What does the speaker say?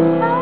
Bye.